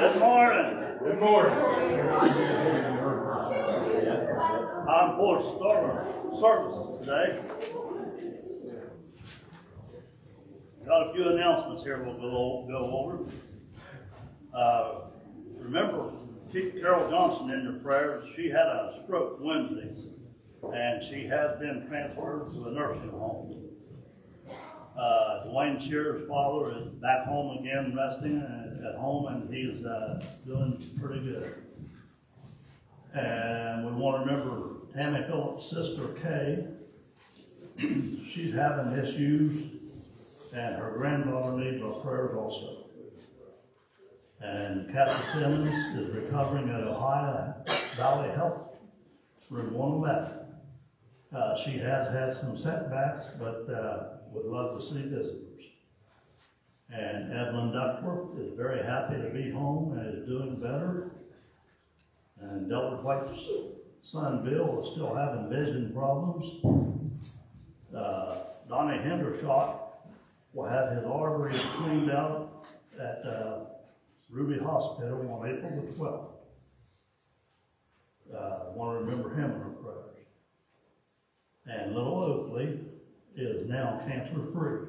Good morning. Good morning. I'm for to start our services today. Got a few announcements here we'll go, go over. Uh, remember, keep Carol Johnson in your prayers. She had a stroke Wednesday, and she has been transferred to a nursing home. Uh, Dwayne Shearer's father is back home again, resting uh, at home, and he's uh, doing pretty good. And we want to remember Tammy Phillips' sister Kay. She's having issues, and her granddaughter needs our prayers also. And Kathy Simmons is recovering at Ohio Valley Health, room 111. Uh, she has had some setbacks, but uh, would love to see visitors. And Evelyn Duckworth is very happy to be home and is doing better. And Delbert White's son Bill is still having vision problems. Uh, Donnie Hendershot will have his arteries cleaned out at uh, Ruby Hospital on April the 12th. Uh, want to remember him in our prayers. And Little Oakley is now cancer free.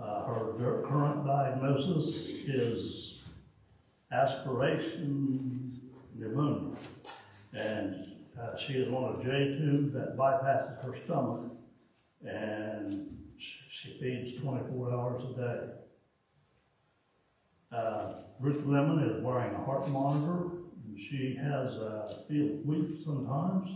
Uh, her current diagnosis is aspiration pneumonia. And uh, she is on a J tube that bypasses her stomach and she feeds 24 hours a day. Uh, Ruth Lemon is wearing a heart monitor. And she has a uh, feels weak sometimes.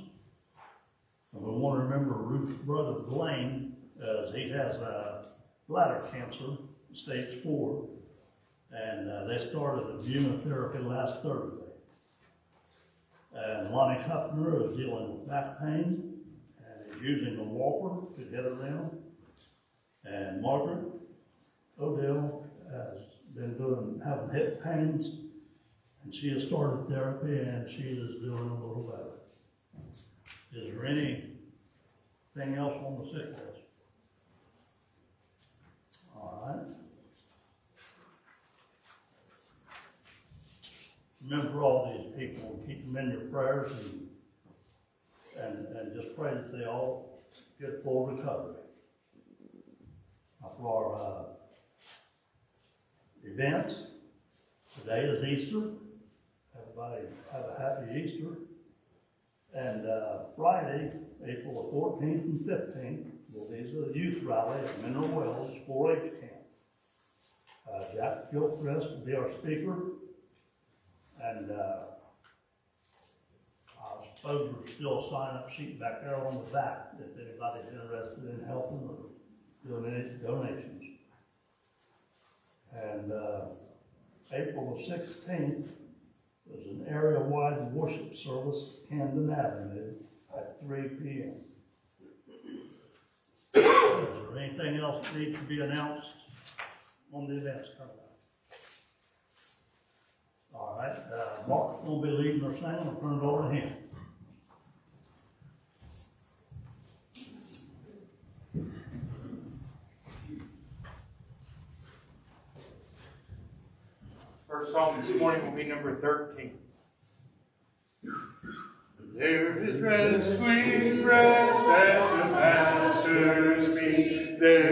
And we want to remember Ruth's brother Blaine, as he has uh, bladder cancer, stage four, and uh, they started the immunotherapy last Thursday. And Lonnie Kuffner is dealing with back pain and is using a walker to get around. And Margaret Odell has been doing having hip pains, and she has started therapy and she is doing a little better. Is there anything else on the sick list? All right. Remember all these people and keep them in your prayers and, and, and just pray that they all get full recovery. Now for our uh, events, today is Easter. Everybody have a happy Easter. And uh, Friday, April the 14th and 15th, will be the youth rally at Mineral Wells 4 H camp. Uh, Jack Gilchrist will be our speaker. And uh, I suppose there's still a sign up sheet back there on the back if anybody's interested in helping or doing any donations. And uh, April the 16th, there's an area-wide worship service, Camden Avenue, at three P M. Is there anything else that needs to be announced on the events up? All right, uh, Mark's gonna be leading our singing, I'll turn it over to him. First song this morning will be number 13. There is rest, sweet rest at the Master's feet. There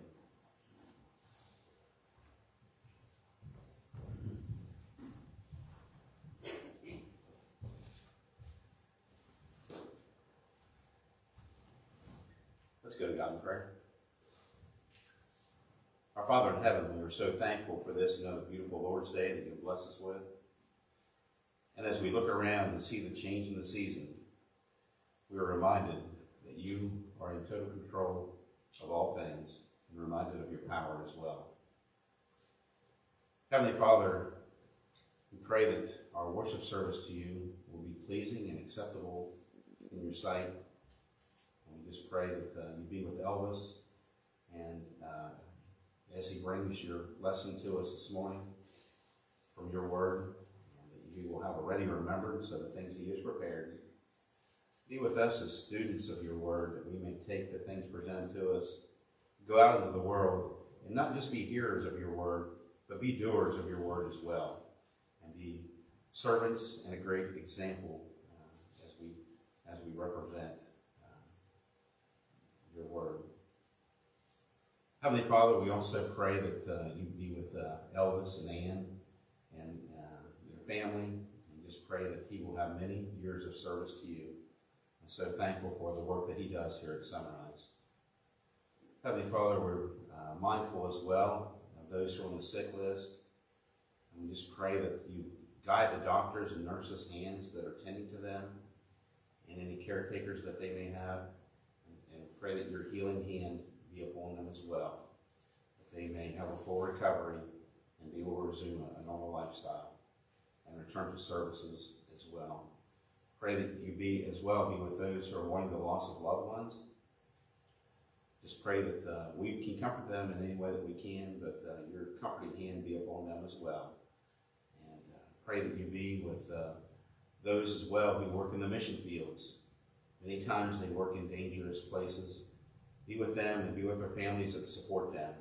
God in prayer. Our Father in heaven, we are so thankful for this another beautiful Lord's Day that you bless us with. And as we look around and see the change in the season, we are reminded that you are in total control of all things and reminded of your power as well. Heavenly Father, we pray that our worship service to you will be pleasing and acceptable in your sight just pray that uh, you be with Elvis and uh, as he brings your lesson to us this morning from your word, that you will have a ready remembrance of the things he has prepared. Be with us as students of your word, that we may take the things presented to us, go out into the world, and not just be hearers of your word, but be doers of your word as well, and be servants and a great example uh, as we as we represent your word. Heavenly Father, we also pray that uh, you be with uh, Elvis and Ann and uh, your family, and just pray that he will have many years of service to you. And so thankful for the work that he does here at Sunrise. Heavenly Father, we're uh, mindful as well of those who are on the sick list. And we just pray that you guide the doctors and nurses' hands that are tending to them and any caretakers that they may have and pray that your healing hand be upon them as well, that they may have a full recovery and be able to resume a, normal lifestyle and return to services as well. Pray that you be as well be with those who are mourning the loss of loved ones. Just pray that uh, we can comfort them in any way that we can, but uh, your comforting hand be upon them as well. And uh, pray that you be with uh, those as well who work in the mission fields Many times they work in dangerous places. Be with them and be with their families and support them.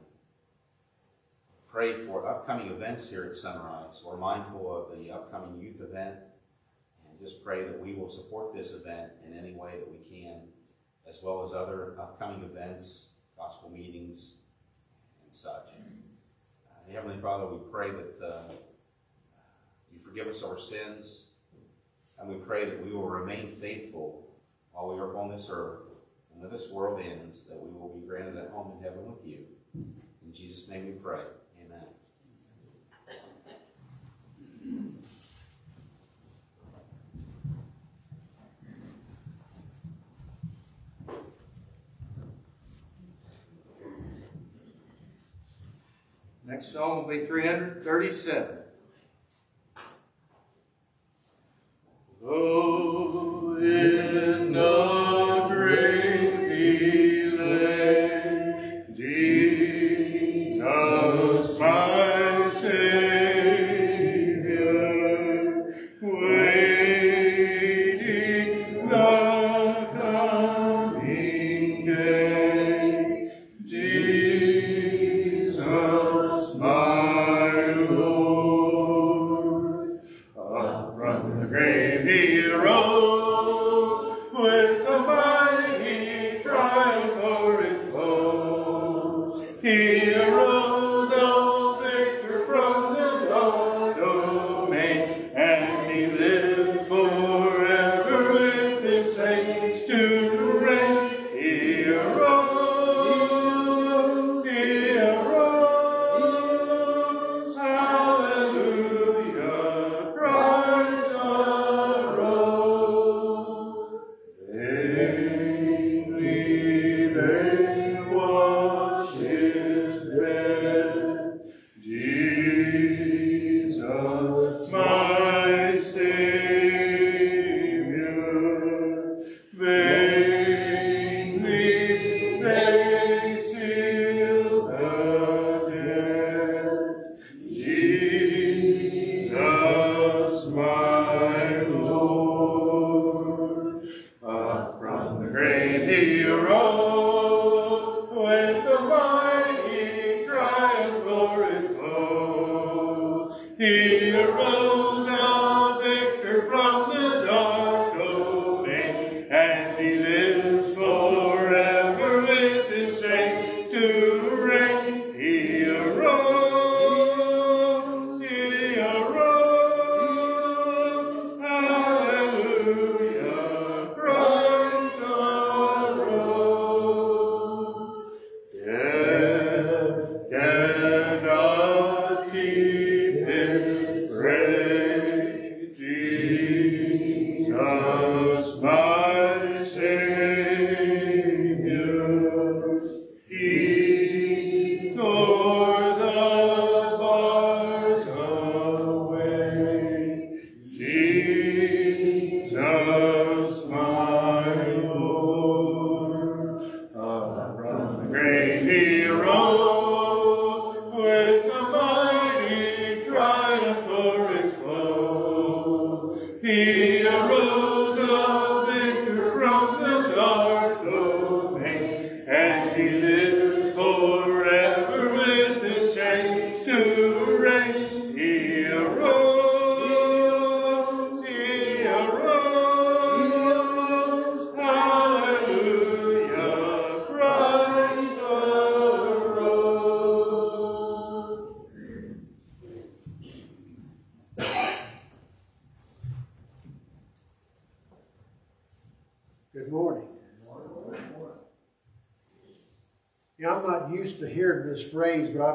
Pray for upcoming events here at Sunrise. We're mindful of the upcoming youth event and just pray that we will support this event in any way that we can, as well as other upcoming events, gospel meetings, and such. Uh, Heavenly Father, we pray that uh, you forgive us our sins, and we pray that we will remain faithful while we are upon this earth, and when this world ends, that we will be granted a home in heaven with you. In Jesus' name we pray. Amen. Next song will be 337. Oh, in the great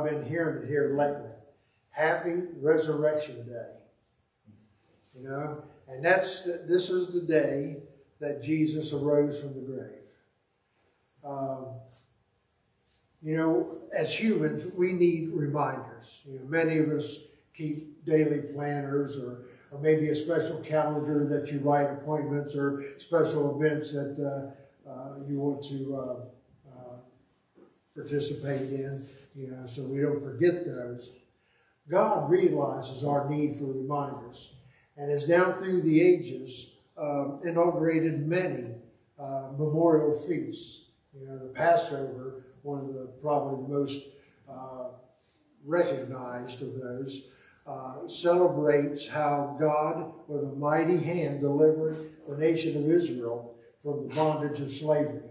Been hearing it here lately. Happy Resurrection Day. You know, and that's this is the day that Jesus arose from the grave. Um, you know, as humans, we need reminders. You know, many of us keep daily planners or or maybe a special calendar that you write appointments or special events that uh, uh, you want to uh, participate in, you know, so we don't forget those. God realizes our need for reminders and has down through the ages um, inaugurated many uh, memorial feasts. You know, the Passover, one of the probably the most uh, recognized of those, uh, celebrates how God, with a mighty hand, delivered the nation of Israel from the bondage of slavery,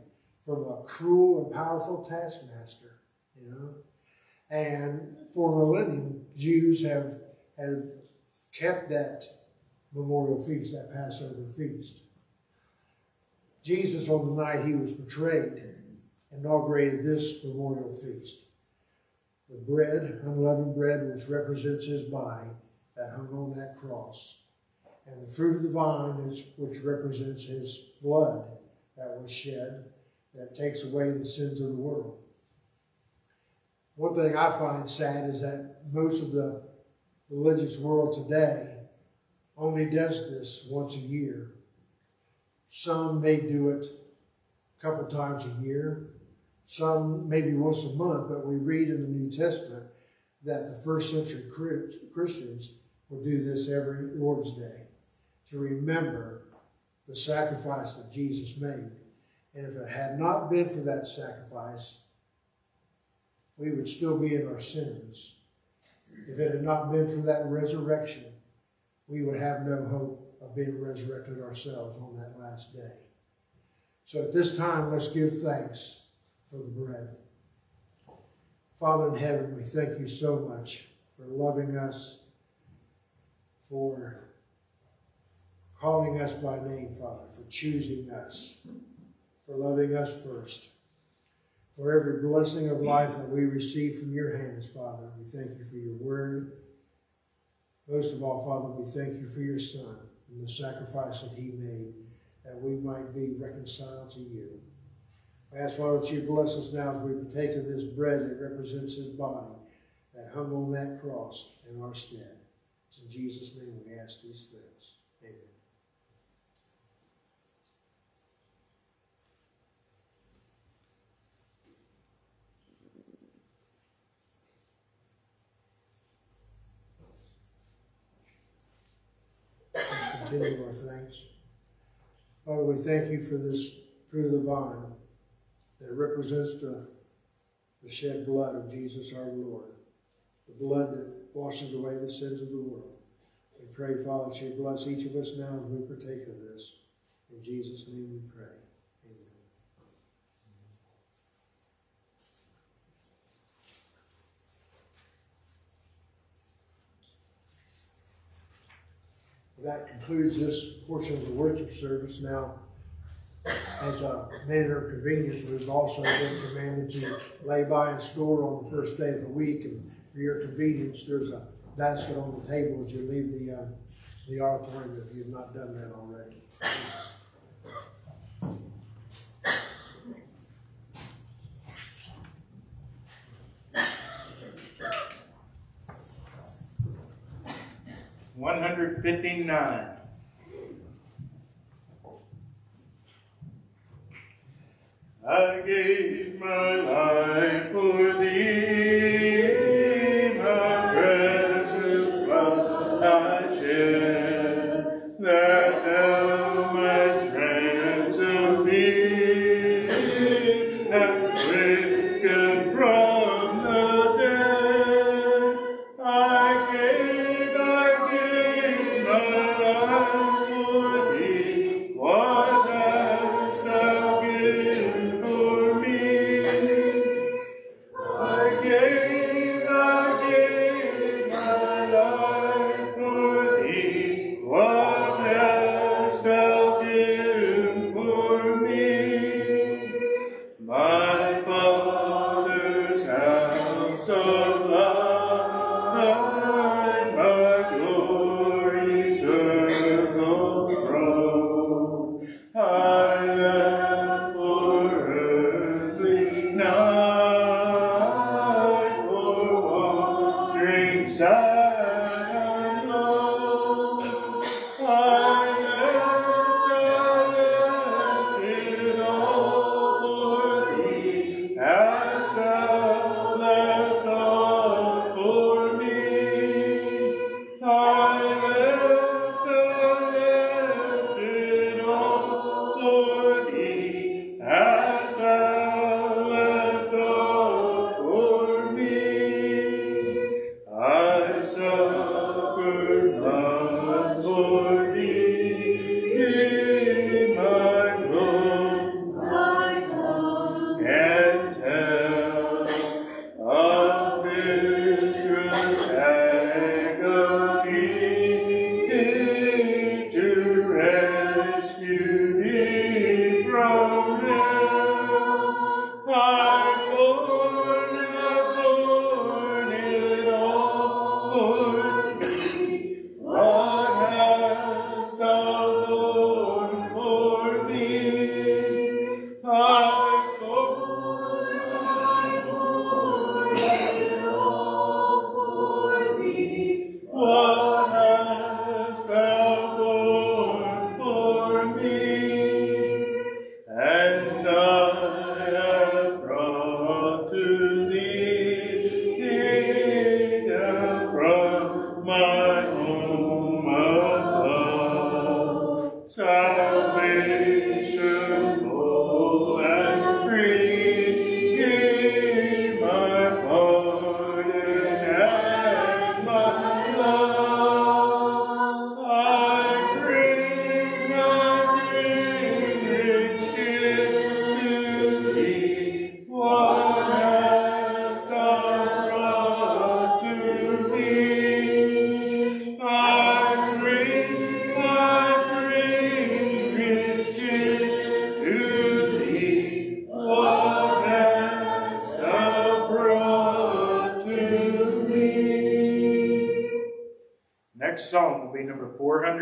from a cruel and powerful taskmaster. You know, and for millennium, Jews have have kept that memorial feast, that Passover feast. Jesus, on the night he was betrayed, inaugurated this memorial feast the bread, unleavened bread, which represents his body that hung on that cross, and the fruit of the vine, is, which represents his blood that was shed, that takes away the sins of the world. One thing I find sad is that most of the religious world today only does this once a year. Some may do it a couple times a year, some maybe once a month, but we read in the New Testament that the first century Christians would do this every Lord's Day to remember the sacrifice that Jesus made. And if it had not been for that sacrifice, we would still be in our sins. If it had not been for that resurrection, we would have no hope of being resurrected ourselves on that last day. So at this time, let's give thanks for the bread. Father in heaven, we thank you so much for loving us, for calling us by name, Father, for choosing us, for loving us first. For every blessing of life that we receive from your hands, Father, we thank you for your word. Most of all, Father, we thank you for your Son and the sacrifice that he made that we might be reconciled to you. I ask, Father, that you bless us now as we partake of this bread that represents his body that hung on that cross in our stead. It's in Jesus' name we ask these things. Amen. Let's continue our thanks. Father, we thank you for this fruit of the vine that represents the, the shed blood of Jesus our Lord, the blood that washes away the sins of the world. We pray, Father, that you bless each of us now as we partake of this. In Jesus' name we pray. Amen. That concludes this portion of the worship service. Now, as a manner of convenience, we've also been commanded to lay by and store on the first day of the week. And for your convenience, there's a basket on the table as you leave the, uh, the auditorium if you've not done that already. One hundred fifty-nine. I gave my life for thee,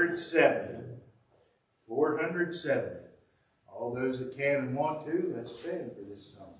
407. 407. All those that can and want to, let's stand for this song.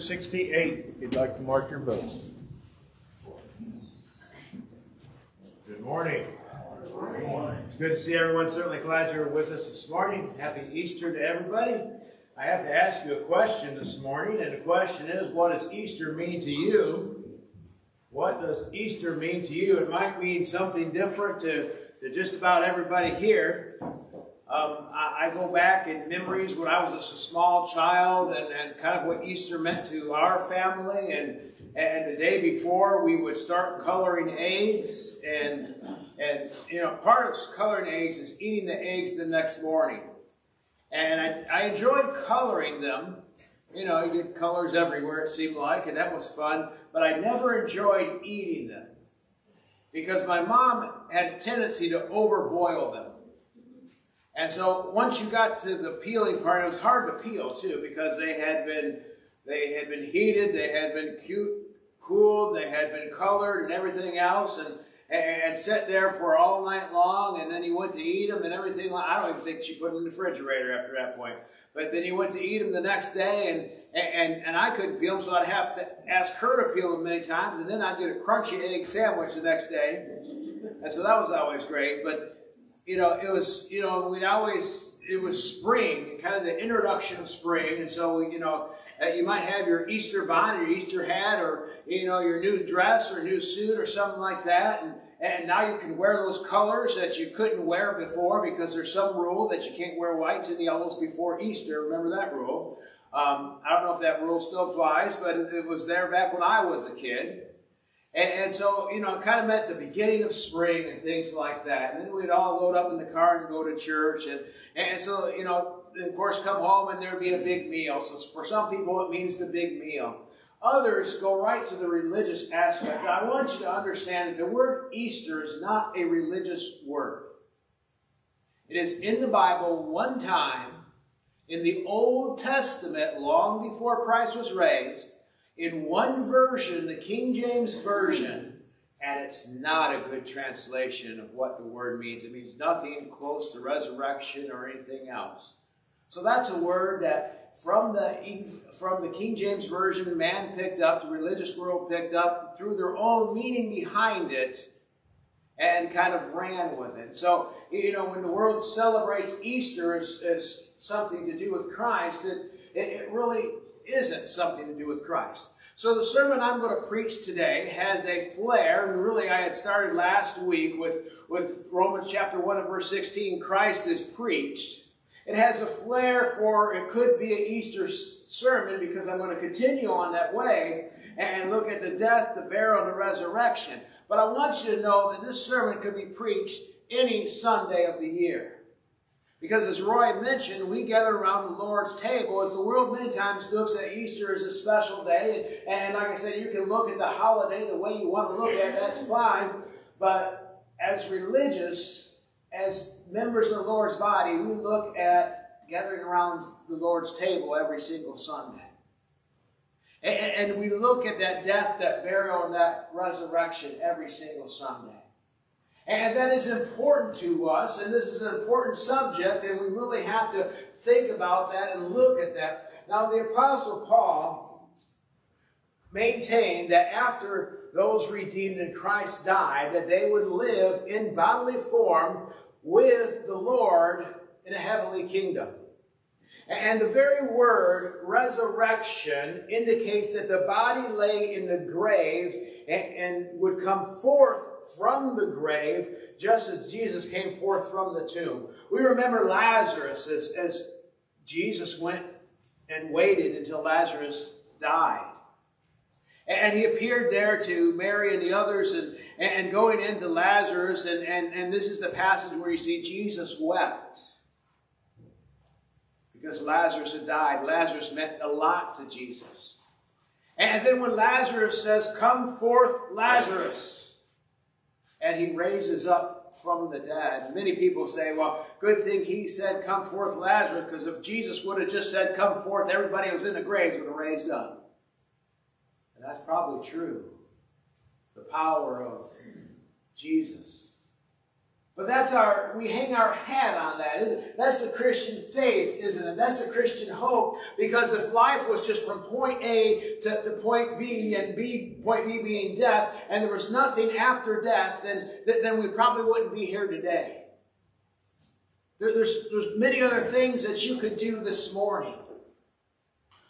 668, if you'd like to mark your votes. Good morning. It's good to see everyone. Certainly glad you're with us this morning. Happy Easter to everybody. I have to ask you a question this morning, and the question is, what does Easter mean to you? What does Easter mean to you? It might mean something different to, to just about everybody here. Um, I, I go back in memories when I was just a small child and, and kind of what Easter meant to our family. And, and the day before, we would start coloring eggs. And, and you know, part of coloring eggs is eating the eggs the next morning. And I, I enjoyed coloring them. You know, you get colors everywhere, it seemed like, and that was fun. But I never enjoyed eating them because my mom had a tendency to overboil them. And so once you got to the peeling part, it was hard to peel too because they had been they had been heated, they had been cute, cooled, they had been colored and everything else. And and, sit there for all night long, and then you went to eat them and everything. I don't even think she put them in the refrigerator after that point. But then you went to eat them the next day, and and, and I couldn't peel them, so I'd have to ask her to peel them many times, and then I'd get a crunchy egg sandwich the next day. And so that was always great. But, you know, it was, you know, we'd always, it was spring, kind of the introduction of spring. And so, you know, uh, you might have your Easter bonnet, your Easter hat, or, you know, your new dress or new suit or something like that. And, and now you can wear those colors that you couldn't wear before because there's some rule that you can't wear whites and yellows before Easter. Remember that rule? Um, I don't know if that rule still applies, but it, it was there back when I was a kid. And, and, so, you know, it kind of meant the beginning of spring and things like that. And then we'd all load up in the car and go to church. And, and so, you know, of course, come home and there'd be a big meal. So for some people, it means the big meal. Others go right to the religious aspect. Now, I want you to understand that the word Easter is not a religious word. It is in the Bible one time in the Old Testament, long before Christ was raised, in one version, the King James Version, and it's not a good translation of what the word means. It means nothing close to resurrection or anything else. So that's a word that from the from the King James Version, man picked up, the religious world picked up, threw their own meaning behind it, and kind of ran with it. So, you know, when the world celebrates Easter as, as something to do with Christ, it, it, it really isn't something to do with Christ. So the sermon I'm going to preach today has a flair, and really I had started last week with, with Romans chapter 1 and verse 16, Christ is preached. It has a flair for, it could be an Easter sermon because I'm going to continue on that way and look at the death, the burial, and the resurrection. But I want you to know that this sermon could be preached any Sunday of the year. Because as Roy mentioned, we gather around the Lord's table. As the world many times looks at Easter as a special day, and, and like I said, you can look at the holiday the way you want to look at it, that's fine. But as religious, as members of the Lord's body, we look at gathering around the Lord's table every single Sunday. And, and we look at that death, that burial, and that resurrection every single Sunday. And that is important to us, and this is an important subject, and we really have to think about that and look at that. Now, the Apostle Paul maintained that after those redeemed in Christ died, that they would live in bodily form with the Lord in a heavenly kingdom. And the very word resurrection indicates that the body lay in the grave and, and, would come forth from the grave just as Jesus came forth from the tomb. We remember Lazarus as, as Jesus went and waited until Lazarus died. And he appeared there to Mary and the others and, and going into Lazarus. And, and, and this is the passage where you see Jesus wept because Lazarus had died. Lazarus meant a lot to Jesus. And then when Lazarus says, Come forth, Lazarus, and he raises up from the dead. Many people say, Well, good thing he said, Come forth, Lazarus, because if Jesus would have just said, Come forth, everybody who was in the graves would have raised up. And that's probably true. The power of Jesus. But that's our, we hang our hat on that. That's the Christian faith, isn't it? That's the Christian hope. Because if life was just from point A to, to point B, and B, point B being death, and there was nothing after death, then, then we probably wouldn't be here today. There's, there's many other things that you could do this morning.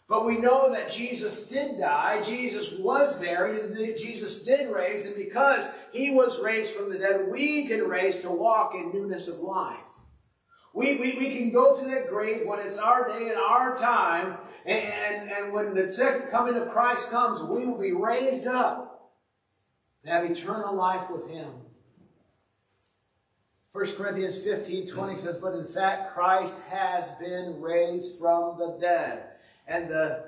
But we know that Jesus did die, Jesus was buried, and Jesus did raise, and because he was raised from the dead, we can raise to walk in newness of life. We, we, we can go to that grave when it's our day and our time, and, and when the second coming of Christ comes, we will be raised up to have eternal life with him. 1 Corinthians 15 20 says, But in fact, Christ has been raised from the dead and the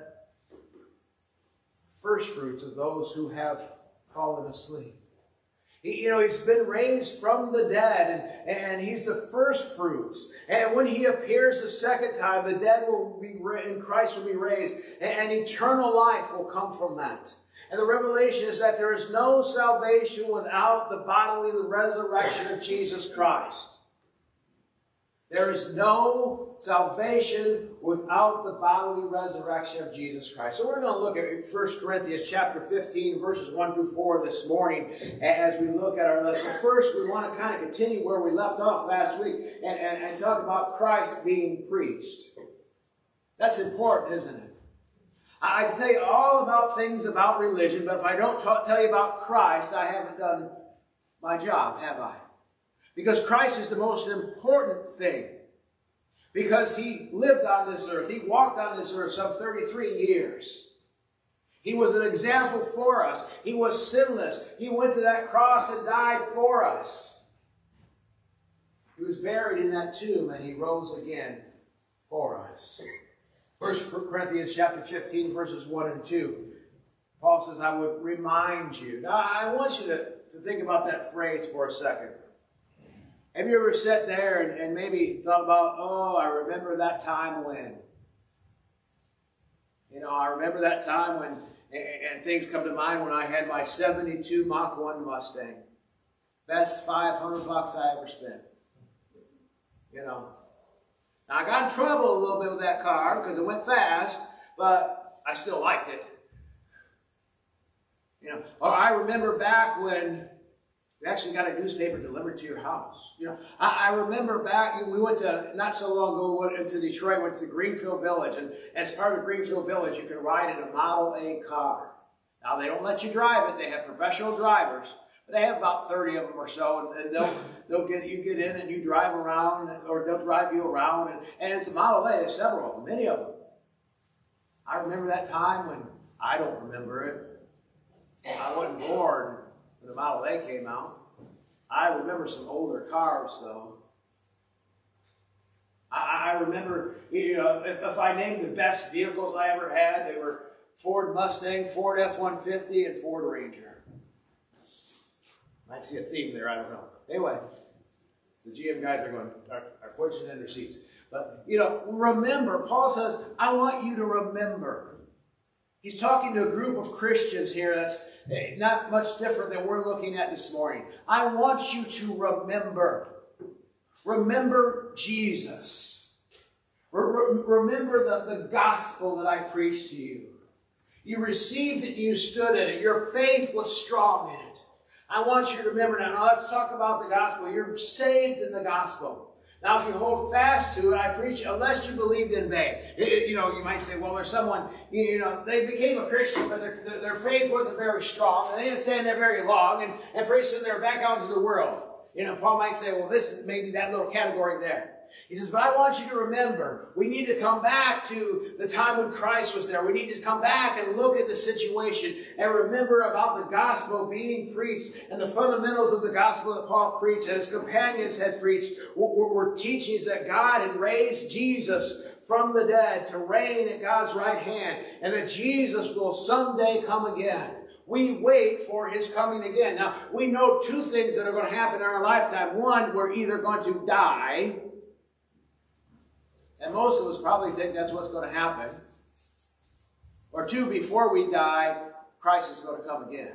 first fruits of those who have fallen asleep. He, you know, he's been raised from the dead, and, and he's the first fruits. And when he appears the second time, the dead will be in Christ will be raised, and, and eternal life will come from that. And the revelation is that there is no salvation without the bodily resurrection of Jesus Christ. There is no salvation without the bodily resurrection of Jesus Christ. So we're going to look at 1 Corinthians chapter 15, verses 1 through 4 this morning as we look at our lesson. First, we want to kind of continue where we left off last week and, and, and talk about Christ being preached. That's important, isn't it? I can tell you all about things about religion, but if I don't talk, tell you about Christ, I haven't done my job, have I? Because Christ is the most important thing. Because he lived on this earth. He walked on this earth some 33 years. He was an example for us. He was sinless. He went to that cross and died for us. He was buried in that tomb and he rose again for us. First Corinthians chapter 15, verses 1 and 2. Paul says, I would remind you. Now, I want you to, to think about that phrase for a second. Have you ever sat there and, and maybe thought about, oh, I remember that time when? You know, I remember that time when, and, and things come to mind when I had my 72 Mach 1 Mustang. Best 500 bucks I ever spent. You know. Now, I got in trouble a little bit with that car because it went fast, but I still liked it. You know, or I remember back when we actually got a newspaper delivered to your house. You know, I, I, remember back, we went to, not so long ago, we went to Detroit, went to Greenfield Village, and as part of Greenfield Village, you can ride in a Model A car. Now, they don't let you drive it. They have professional drivers, but they have about 30 of them or so, and, and they'll, they'll get, you get in and you drive around, or they'll drive you around, and, and it's a Model A, there's several of them, many of them. I remember that time when, I don't remember it, I wasn't born when the Model A came out. I remember some older cars, though. I, I remember, you know, if, if I named the best vehicles I ever had, they were Ford Mustang, Ford F-150, and Ford Ranger. Might see a theme there, I don't know. Anyway, the GM guys are going, are, are pushing in their seats. But, you know, remember, Paul says, I want you to remember. He's talking to a group of Christians here that's eh, not much different than we're looking at this morning. I want you to remember. Remember Jesus. remember the, the gospel that I preached to you. You received it, you stood in it. Your faith was strong in it. I want you to remember now. Now let's talk about the gospel. You're saved in the gospel. Now, if you hold fast to it, I preach, unless you believed in vain. It, you know, you might say, well, there's someone, you know, they became a Christian, but their, their faith wasn't very strong, and they didn't stand there very long, and, and pretty soon they're back out into the world. You know, Paul might say, well, this is maybe that little category there. He says, but I want you to remember, we need to come back to the time when Christ was there. We need to come back and look at the situation and remember about the gospel being preached and the fundamentals of the gospel that Paul preached and his companions had preached were, were teachings that God had raised Jesus from the dead to reign at God's right hand and that Jesus will someday come again. We wait for his coming again. Now, we know two things that are going to happen in our lifetime. One, we're either going to die and most of us probably think that's what's going to happen. Or two, before we die, Christ is going to come again.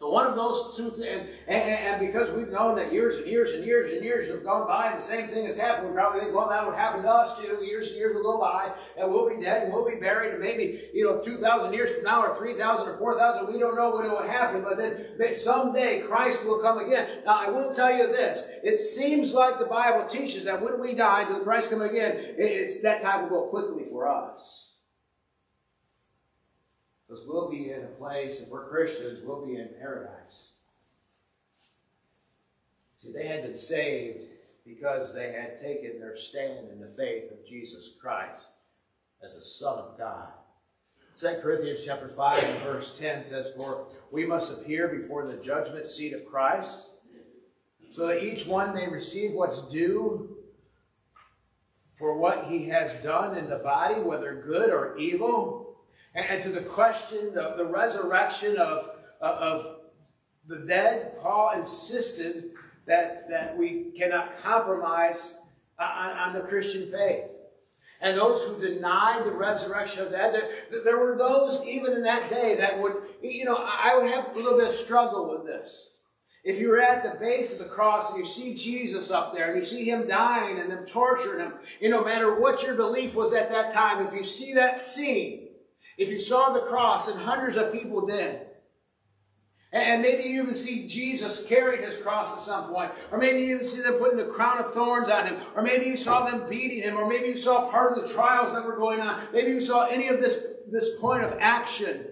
So one of those two things, and, and, because we've known that years and years and years and years have gone by and the same thing has happened, we probably think, well, that would happen to us too. Years and years will go by and we'll be dead and we'll be buried and maybe, you know, 2,000 years from now or 3,000 or 4,000, we don't know when it will happen, but then someday Christ will come again. Now, I will tell you this. It seems like the Bible teaches that when we die, until Christ come again, it's that time will go quickly for us. Because we'll be in a place, if we're Christians, we'll be in paradise. See, they had been saved because they had taken their stand in the faith of Jesus Christ as the Son of God. 2 Corinthians chapter 5 and verse 10 says, For we must appear before the judgment seat of Christ, so that each one may receive what's due for what he has done in the body, whether good or evil. And, to the question of the resurrection of, uh, of the dead, Paul insisted that, that we cannot compromise uh, on, on the Christian faith. and those who denied the resurrection of the dead. There, there were those even in that day that would, you know, I would have a little bit of struggle with this. If you were at the base of the cross and you see Jesus up there and you see him dying and them torturing him, you know, no matter what your belief was at that time, if you see that scene, if you saw the cross and hundreds of people dead, and maybe you even see Jesus carrying his cross at some point. Or maybe you even see them putting the crown of thorns on him. Or maybe you saw them beating him. Or maybe you saw part of the trials that were going on. Maybe you saw any of this, this point of action.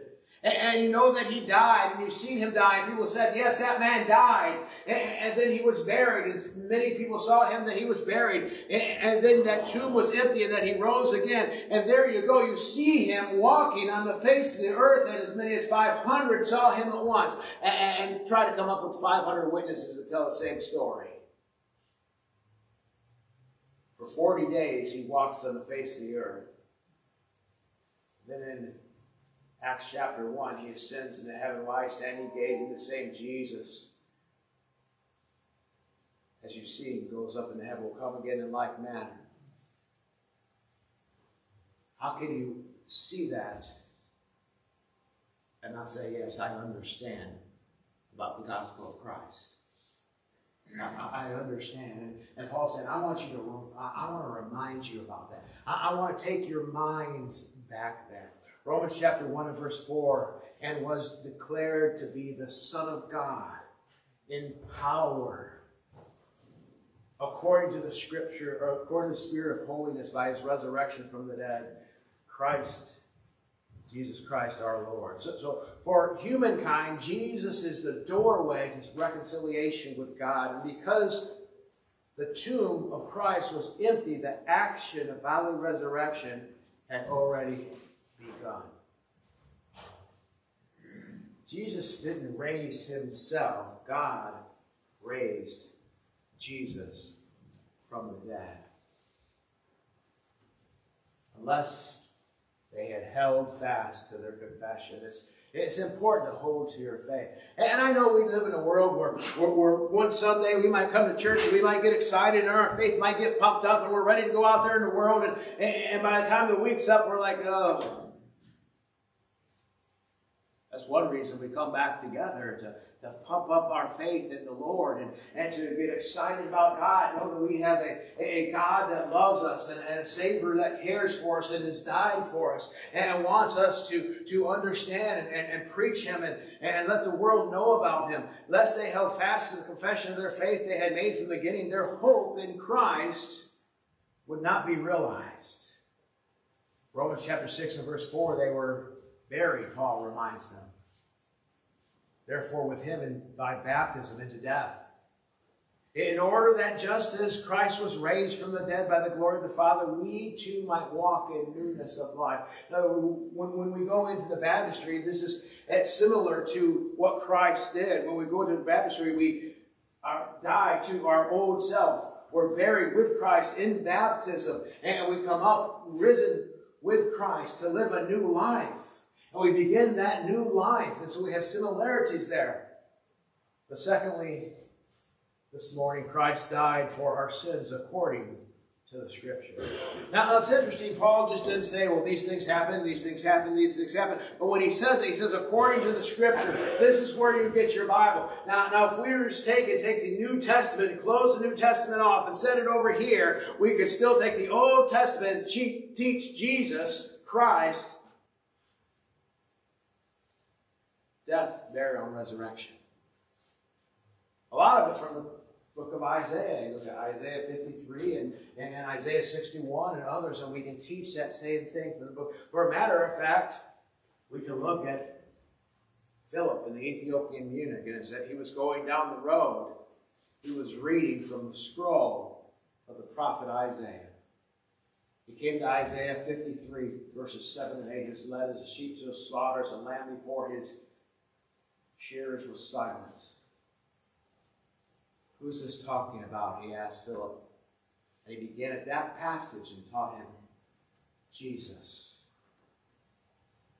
And, you know that he died, and you've seen him die, and people said, Yes, that man died. And, then he was buried, and many people saw him that he was buried. And, then that tomb was empty, and that he rose again. And there you go, you see him walking on the face of the earth, and as many as 500 saw him at once. And, try to come up with 500 witnesses that tell the same story. For 40 days, he walks on the face of the earth. Then in Acts chapter 1, he ascends into heaven. Why standing gazing the same Jesus? As you see, he goes up into heaven, will come again in like manner. How can you see that and not say, Yes, I understand about the gospel of Christ? I, understand. And, Paul said, I want you to, I, want to remind you about that. I want to take your minds back there. Romans chapter 1 and verse 4 and was declared to be the Son of God in power according to the scripture, or according to the Spirit of holiness by his resurrection from the dead. Christ, Jesus Christ our Lord. So, so for humankind, Jesus is the doorway to reconciliation with God. And because the tomb of Christ was empty, the action of bodily resurrection had already begun. Jesus didn't raise himself, God raised Jesus from the dead. Unless they had held fast to their confession. It's, it's important to hold to your faith. And I know we live in a world where, where, where, one Sunday we might come to church and we might get excited and our faith might get pumped up and we're ready to go out there in the world. And, and by the time the week's up, we're like, oh, one reason we come back together to, to pump up our faith in the Lord and, and to get excited about God. Know that we have a, a God that loves us and, and a Savior that cares for us and has died for us and wants us to, to understand and, and, and preach Him and, and let the world know about Him. Lest they held fast to the confession of their faith they had made from the beginning, their hope in Christ would not be realized. Romans chapter 6 and verse 4, they were buried, Paul reminds them. Therefore, with him and by baptism into death. In order that just as Christ was raised from the dead by the glory of the Father, we too might walk in newness of life. Now, when, when we go into the baptistry, this is similar to what Christ did. When we go into the baptistry, we are, die to our old self. We're buried with Christ in baptism, and we come up risen with Christ to live a new life. And we begin that new life. And so we have similarities there. But secondly, this morning, Christ died for our sins according to the Scripture. Now, it's interesting. Paul just didn't say, well, these things happen, these things happen, these things happen. But when he says it, he says, according to the Scripture, this is where you get your Bible. Now, now if we were to take and take the New Testament and close the New Testament off and set it over here, we could still take the Old Testament and teach Jesus, Christ, death, burial, and resurrection. A lot of it from the book of Isaiah. You look at Isaiah 53 and, and Isaiah 61 and others, and we can teach that same thing from the book. For a matter of fact, we can look at Philip and the Ethiopian eunuch, and said he was going down the road. He was reading from the scroll of the prophet Isaiah. He came to Isaiah 53, verses 7 and 8. He was led as a sheep to the slaughter, as a lamb before his shearers was silent. Who's this talking about? He asked Philip. And he began at that passage and taught him Jesus.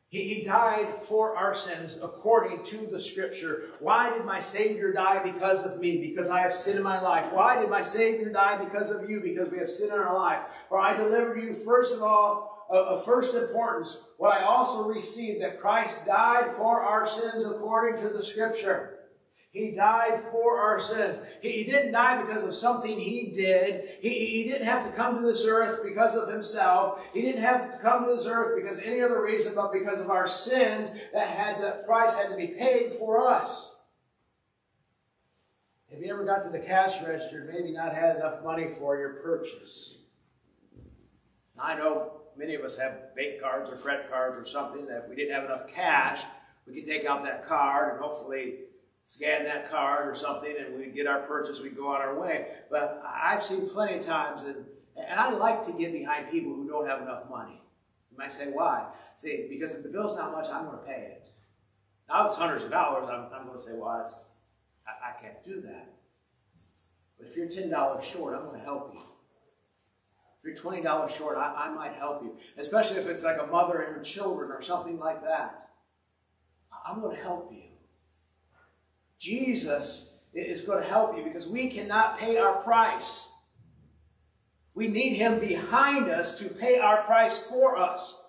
He, he died for our sins according to the scripture. Why did my Savior die because of me? Because I have sin in my life. Why did my Savior die because of you? Because we have sin in our life. For I delivered you, first of all, of first importance, what I also received, that Christ died for our sins according to the scripture. He died for our sins. He, he didn't die because of something he did. He, he didn't have to come to this earth because of himself. He didn't have to come to this earth because any other reason but because of our sins that had the price had to be paid for us. Have you ever got to the cash register maybe not had enough money for your purchase? I know many of us have bank cards or credit cards or something that if we didn't have enough cash, we could take out that card and hopefully scan that card or something and we'd get our purchase, we'd go on our way. But I've seen plenty of times, and, and I like to get behind people who don't have enough money. You might say, why? Say, because if the bill's not much, I'm going to pay it. Now, it's hundreds of dollars, I'm, I'm going to say, well, I, I can't do that. But if you're $10 short, I'm going to help you. You're $20 short, I, I might help you. Especially if it's like a mother and her children or something like that. I'm going to help you. Jesus is going to help you because we cannot pay our price. We need Him behind us to pay our price for us.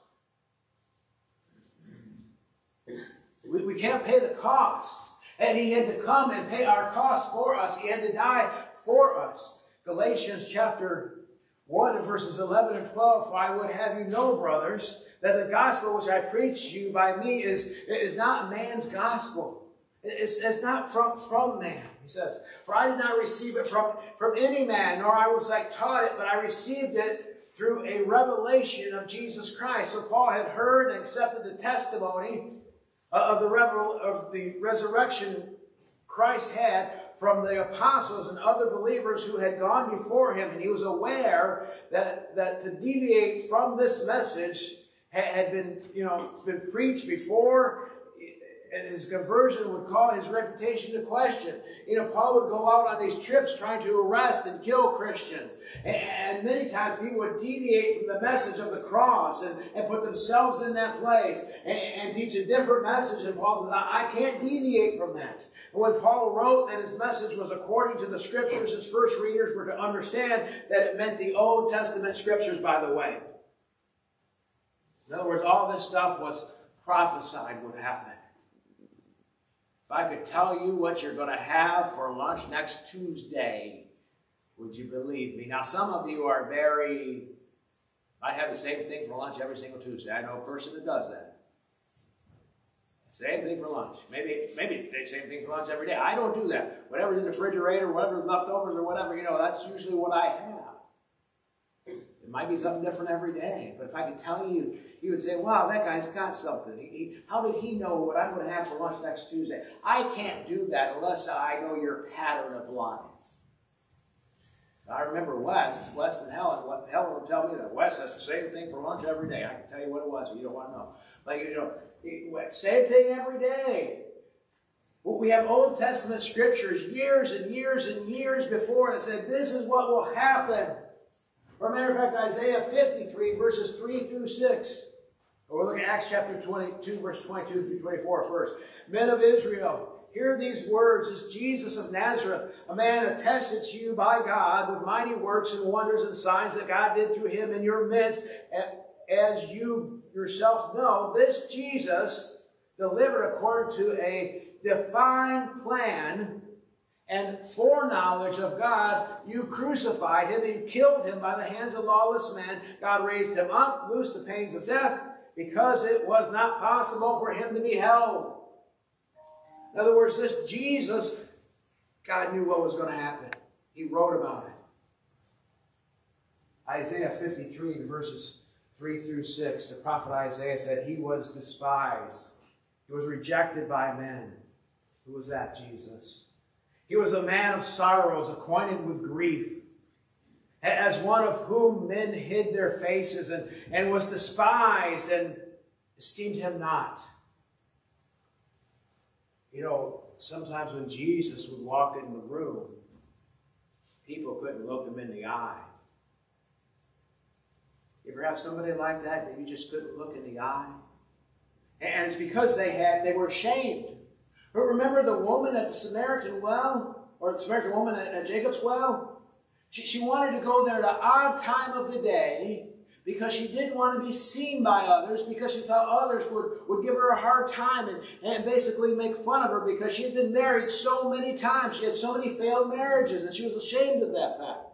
We, we can't pay the cost. And He had to come and pay our cost for us. He had to die for us. Galatians chapter 1 and verses 11 and 12. For I would have you know, brothers, that the gospel which I preach you by me is, is not man's gospel. It's, it's not from, from man, he says. For I did not receive it from, from any man, nor I was like taught it, but I received it through a revelation of Jesus Christ. So Paul had heard and accepted the testimony uh, of the, revel, of the resurrection Christ had from the apostles and other believers who had gone before him. And he was aware that, that to deviate from this message had been, you know, been preached before and his conversion would call his reputation to question. You know, Paul would go out on these trips trying to arrest and kill Christians. And many times people would deviate from the message of the cross and, and put themselves in that place and, and teach a different message. And Paul says, I, I can't deviate from that. And when Paul wrote that his message was according to the scriptures, his first readers were to understand that it meant the Old Testament scriptures, by the way. In other words, all this stuff was prophesied would happen. If I could tell you what you're going to have for lunch next Tuesday, would you believe me? Now, some of you are very, I have the same thing for lunch every single Tuesday. I know a person that does that. Same thing for lunch. Maybe maybe same thing for lunch every day. I don't do that. Whatever's in the refrigerator, whatever's leftovers or whatever, you know, that's usually what I have. It might be something different every day. But if I could tell you you would say, wow, that guy's got something. He, he, how did he know what I'm going to have for lunch next Tuesday? I can't do that unless I know your pattern of life. I remember Wes, Wes and Helen. Helen would tell me that Wes has the same thing for lunch every day. I can tell you what it was, but you don't want to know. Like you know, same thing every day. We have Old Testament scriptures years and years and years before that said this is what will happen. Or matter of fact, Isaiah 53, verses 3 through 6. Or we'll look at Acts chapter 22, verse 22 through 24 first. Men of Israel, hear these words. This Jesus of Nazareth, a man attested to you by God with mighty works and wonders and signs that God did through him in your midst. As you yourself know, this Jesus delivered according to a defined plan and foreknowledge of God, you crucified him and killed him by the hands of lawless men. God raised him up, loosed the pains of death, because it was not possible for him to be held. In other words, this Jesus, God knew what was going to happen. He wrote about it. Isaiah 53, verses 3 through 6, the prophet Isaiah said, He was despised. He was rejected by men. Who was that? Jesus. He was a man of sorrows, acquainted with grief, as one of whom men hid their faces, and, and was despised and esteemed him not. You know, sometimes when Jesus would walk in the room, people couldn't look him in the eye. You ever have somebody like that that you just couldn't look in the eye? And it's because they had they were ashamed. But remember the woman at the Samaritan well, or the Samaritan woman at, at Jacob's well? She, she wanted to go there at an odd time of the day because she didn't want to be seen by others, because she thought others would, would give her a hard time and, and basically make fun of her because she had been married so many times. She had so many failed marriages, and she was ashamed of that fact.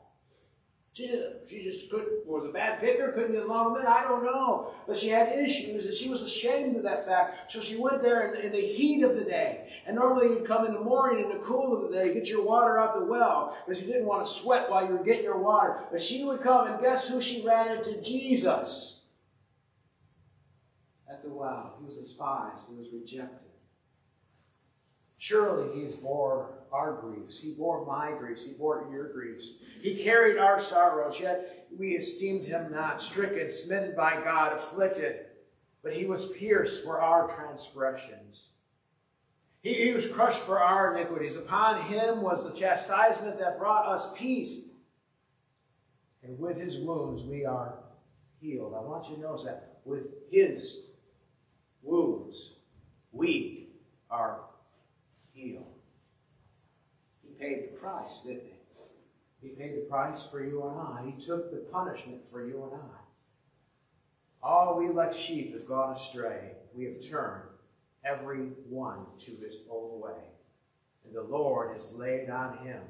She just, she just could was a bad picker, couldn't get along with it. I don't know. But she had issues and she was ashamed of that fact. So she went there in, in, the heat of the day. And normally you'd come in the morning in the cool of the day, get your water out the well, because you didn't want to sweat while you were getting your water. But she would come and guess who she ran into? Jesus. At the well. He was despised. He was rejected. Surely he is bore our griefs. He bore my griefs. He bore your griefs. He carried our sorrows, yet we esteemed him not, stricken, smitten by God, afflicted. But he was pierced for our transgressions. He, he was crushed for our iniquities. Upon him was the chastisement that brought us peace. And with his wounds we are healed. I want you to notice that. With his wounds we are healed. Paid the price, didn't he? He paid the price for you and I. He took the punishment for you and I. All we like sheep have gone astray. We have turned every one to his own way. And the Lord has laid on him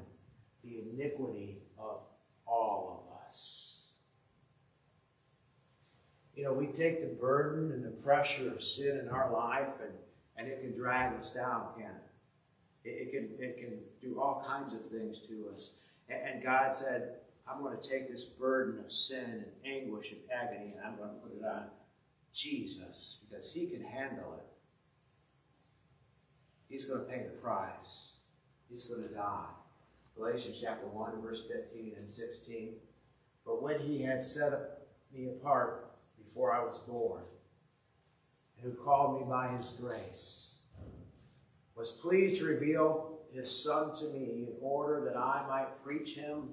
the iniquity of all of us. You know, we take the burden and the pressure of sin in our life, and, and it can drag us down, can't it? It, can, it can do all kinds of things to us. And God said, I'm going to take this burden of sin and anguish and agony and I'm going to put it on Jesus because he can handle it. He's going to pay the price. He's going to die. Galatians chapter 1, verse 15 and 16. But when he had set me apart before I was born, and who called me by his grace, was pleased to reveal his son to me in order that I might preach him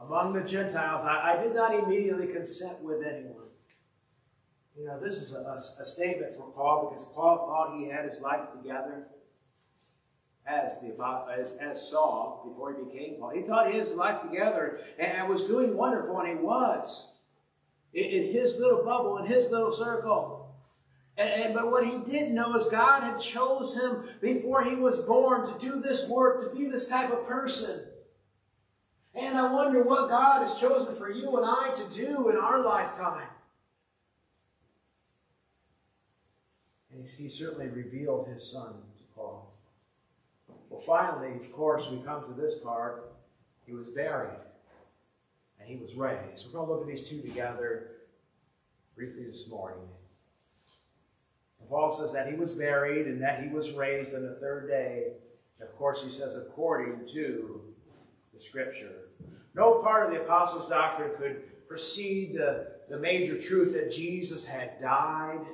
among the Gentiles. I, I did not immediately consent with anyone. You know, this is a, a, a, statement from Paul because Paul thought he had his life together as the as, as Saul before he became Paul. He thought he had his life together and, and was doing wonderful, and he was in, in his little bubble, in his little circle. And, and, but what he did know is God had chose him before he was born to do this work, to be this type of person. And I wonder what God has chosen for you and I to do in our lifetime. And he, he certainly revealed his son to Paul. Well, finally, of course, we come to this part. He was buried and he was raised. We're going to look at these two together briefly this morning. Paul says that he was buried and that he was raised on the third day. Of course, he says, according to the Scripture. No part of the Apostles' doctrine could precede the, the major truth that Jesus had died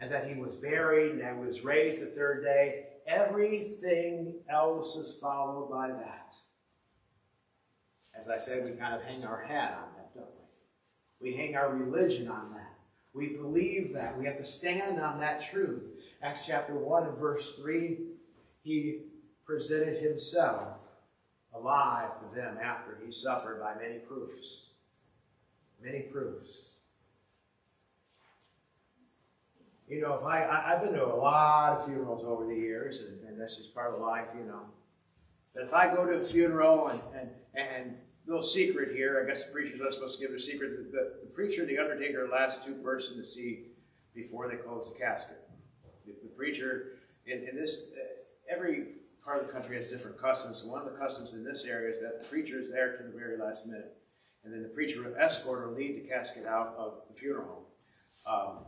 and that he was buried and that he was raised the third day. Everything else is followed by that. As I said, we kind of hang our hat on that, don't we? We hang our religion on that. We believe that. We have to stand on that truth. Acts chapter 1 and verse 3, he presented himself alive to them after he suffered by many proofs. Many proofs. You know, if I, I have been to a lot of funerals over the years, and, and that's just part of life, you know. But if I go to a funeral and, and, and little secret here. I guess the preacher's not supposed to give their secret. The, the, the preacher and the undertaker the last two person to see before they close the casket. The, the preacher, in, in this, uh, every part of the country has different customs. One of the customs in this area is that the preacher is there to the very last minute. And then the preacher will escort or lead the casket out of the funeral home. Um,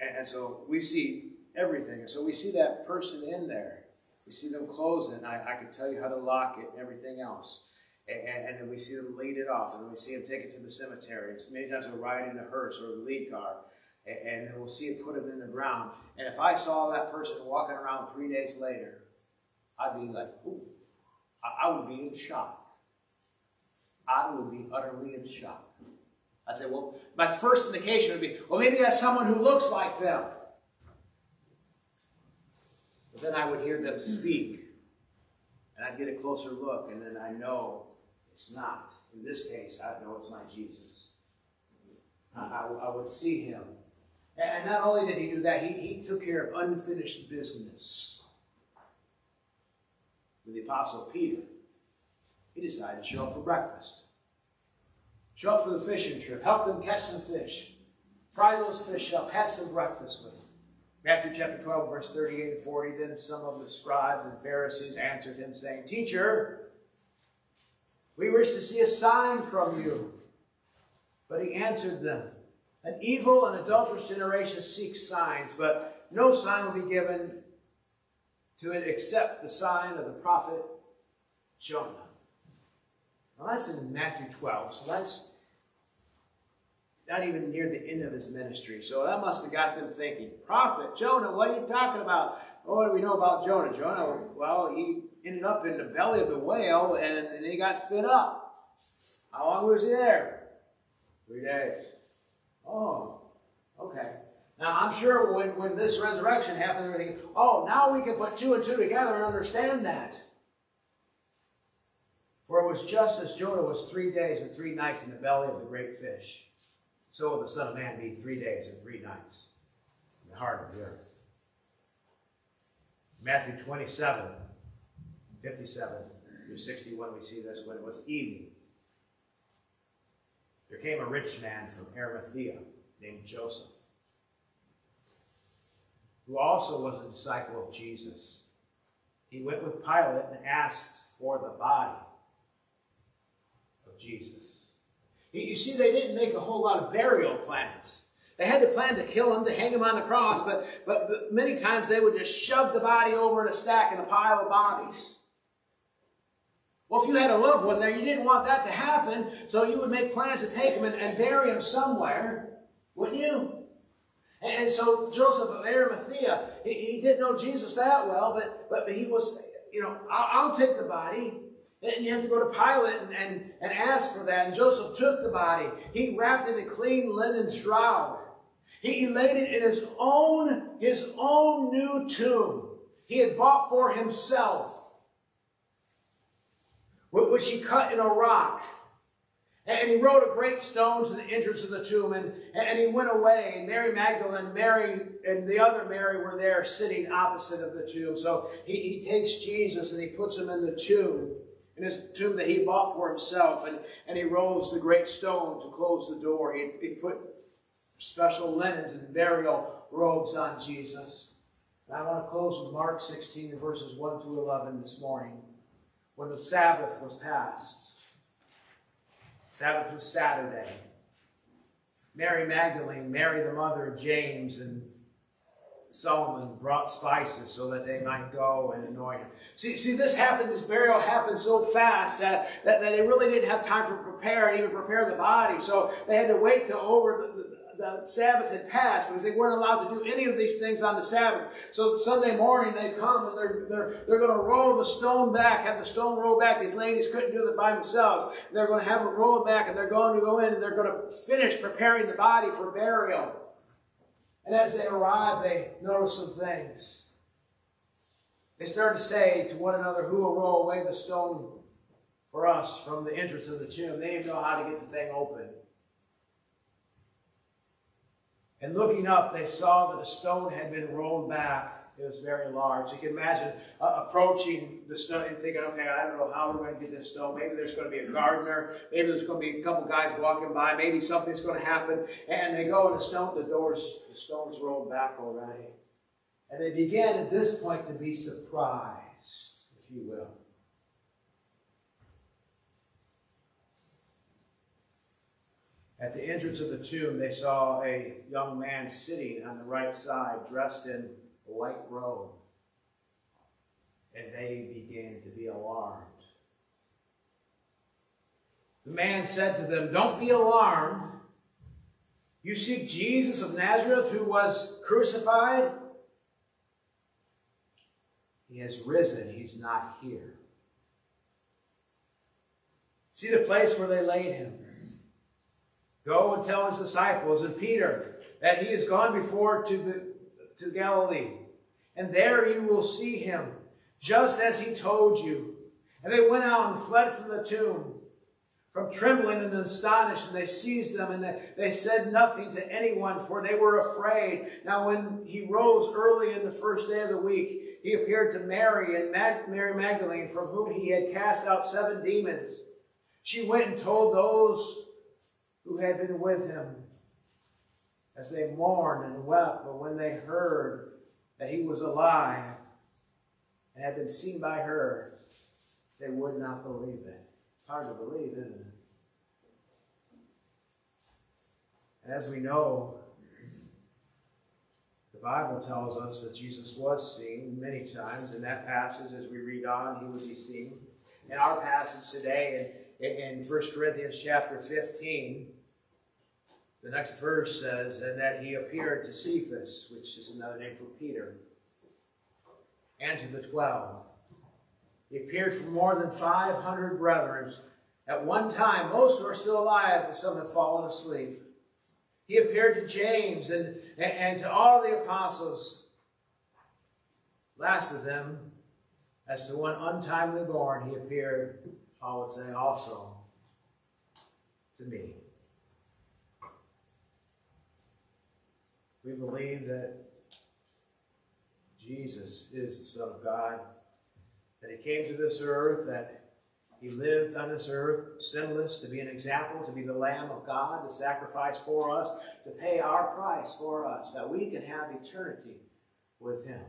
and, and, so we see everything. And so we see that person in there. We see them close it. I, I can tell you how to lock it and everything else. And, and, then we see them lead it off, and then we see them take it to the cemetery. Many times we'll ride in hearse or the lead car, and, and then we'll see it put it in the ground. And if I saw that person walking around three days later, I'd be like, ooh, I, I would be in shock. I would be utterly in shock. I'd say, well, my first indication would be, well, maybe that's someone who looks like them. But then I would hear them speak. And I'd get a closer look, and then I know it's not. In this case, I know it's my Jesus. I, I, I would see him. And not only did he do that, he, he took care of unfinished business. With the Apostle Peter, he decided to show up for breakfast. Show up for the fishing trip, help them catch some fish, fry those fish up, had some breakfast with them. Matthew chapter 12, verse 38 and 40. Then some of the scribes and Pharisees answered him, saying, Teacher, we wish to see a sign from you. But he answered them, An evil and adulterous generation seeks signs, but no sign will be given to it except the sign of the prophet Jonah. Now that's in Matthew 12, so that's not even near the end of his ministry. So that must have got them thinking, Prophet, Jonah, what are you talking about? Oh, what do we know about Jonah? Jonah, well, he ended up in the belly of the whale and, and he got spit up. How long was he there? Three days. Oh, okay. Now, I'm sure when, when this resurrection happened, they were thinking, oh, now we can put two and two together and understand that. For it was just as Jonah was three days and three nights in the belly of the great fish so will the Son of Man be three days and three nights in the heart of the earth. Matthew 27, 57 through 61, we see this when it was evening. There came a rich man from Arimathea named Joseph, who also was a disciple of Jesus. He went with Pilate and asked for the body of Jesus. You see, they didn't make a whole lot of burial plans. They had to plan to kill him, to hang him on the cross, but, but, but many times they would just shove the body over in a stack in a pile of bodies. Well, if you had a loved one there, you didn't want that to happen, so you would make plans to take him and, and bury him somewhere, wouldn't you? And, and so Joseph of Arimathea, he, he, didn't know Jesus that well, but, but he was, you know, I'll, I'll take the body. And you have to go to Pilate and, and, and ask for that. And Joseph took the body. He wrapped it in a clean linen shroud. He, laid it in his own, his own new tomb. He had bought for himself, which he cut in a rock. And he rolled a great stone to the entrance of the tomb, and, and he went away. And Mary Magdalene, Mary, and the other Mary were there sitting opposite of the tomb. So he, he takes Jesus and he puts him in the tomb in his tomb that he bought for himself, and, and he rolls the great stone to close the door. He, he put special linens and burial robes on Jesus. And I want to close with Mark 16, verses 1 through 11 this morning, when the Sabbath was passed. Sabbath was Saturday. Mary Magdalene, Mary the mother of James, and Salome brought spices so that they might go and anoint him. See, see, this happened, this burial happened so fast that, that, that, they really didn't have time to prepare and even prepare the body. So they had to wait till over the, the, Sabbath had passed because they weren't allowed to do any of these things on the Sabbath. So Sunday morning they come and they're, they're, they're going to roll the stone back, have the stone roll back. These ladies couldn't do it by themselves. They're going to have it rolled back and they're going to go in and they're going to finish preparing the body for burial. And as they arrive, they notice some things. They start to say to one another, Who will roll away the stone for us from the entrance of the tomb? They didn't know how to get the thing open. And looking up, they saw that a stone had been rolled back it was very large. You can imagine uh, approaching the stone and thinking, okay, I don't know how we're going to get this stone. Maybe there's going to be a gardener. Maybe there's going to be a couple guys walking by. Maybe something's going to happen. And they go and the stone, the doors, the stones rolled back already. And they began at this point to be surprised, if you will. At the entrance of the tomb, they saw a young man sitting on the right side, dressed in a white robe. And they began to be alarmed. The man said to them, Don't be alarmed. You seek Jesus of Nazareth who was crucified? He has risen. He's not here. See the place where they laid him. Go and tell his disciples and Peter that he has gone before to, to Galilee. and there you will see him, just as he told you. And they went out and fled from the tomb, from trembling and astonished, and they seized them, and they, they said nothing to anyone, for they were afraid. Now when he rose early in the first day of the week, he appeared to Mary and Mary Magdalene, from whom he had cast out seven demons. She went and told those who had been with him as they mourned and wept. But when they heard that he was alive and had been seen by her, they would not believe it. It's hard to believe, isn't it? And as we know, the Bible tells us that Jesus was seen many times. In that passage, as we read on, he would be seen. In our passage today, in, in 1 Corinthians chapter 15, the next verse says, and that he appeared to Cephas, which is another name for Peter, and to the twelve. He appeared for more than 500 brethren. At one time, most were still alive, but some had fallen asleep. He appeared to James and, and, and to all the apostles. Last of them, as to one untimely born, he appeared, Paul would say, also to me. We believe that Jesus is the Son of God, that he came to this earth, that he lived on this earth sinless to be an example, to be the Lamb of God, the sacrifice for us, to pay our price for us, that we can have eternity with him.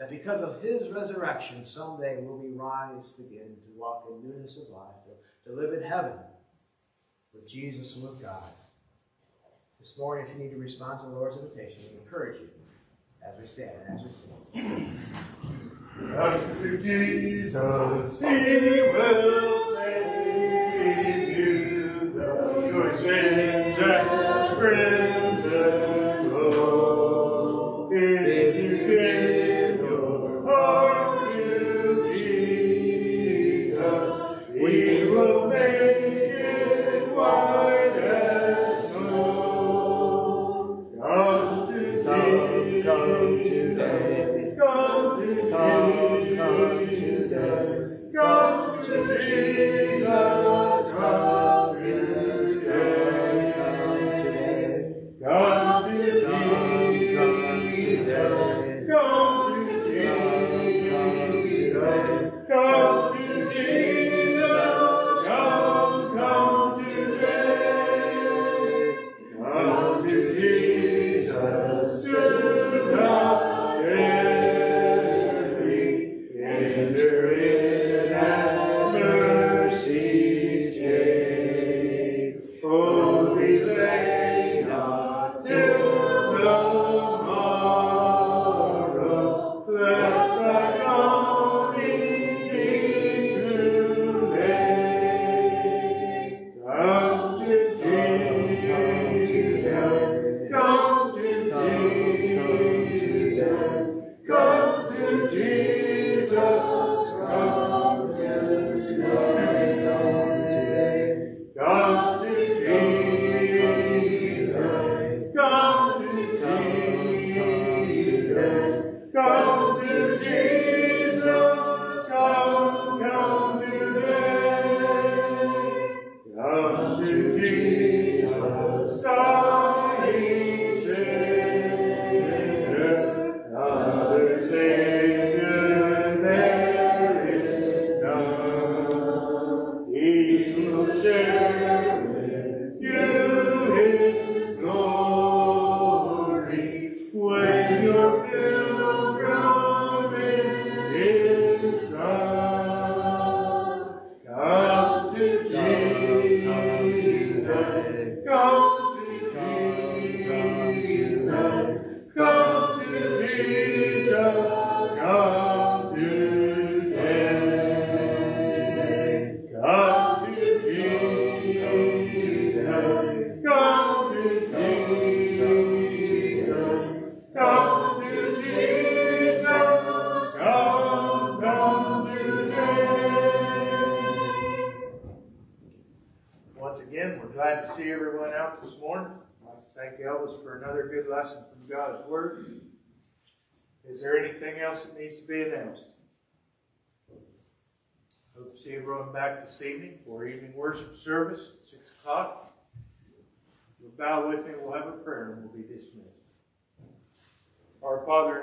That because of his resurrection, someday we'll be raised again to walk in newness of life, to, to live in heaven with Jesus and with God. This morning, if you need to respond to the Lord's invitation, we encourage you as we stand and as we sing. Unto Jesus, He will save you, though your sins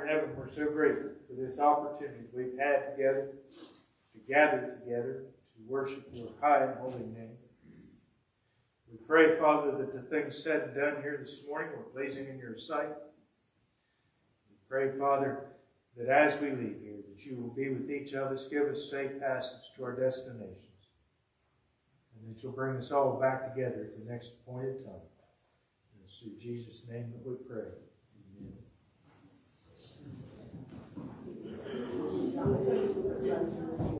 heaven, we're so grateful for this opportunity we've had together, to gather together, to worship your high and holy name. We pray, Father, that the things said and done here this morning were pleasing in your sight. We pray, Father, that as we leave here, that you will be with each of us, give us safe passage to our destinations, and that you'll bring us all back together at the next appointed time. And it's through Jesus' name that we pray. 我们这是四个人。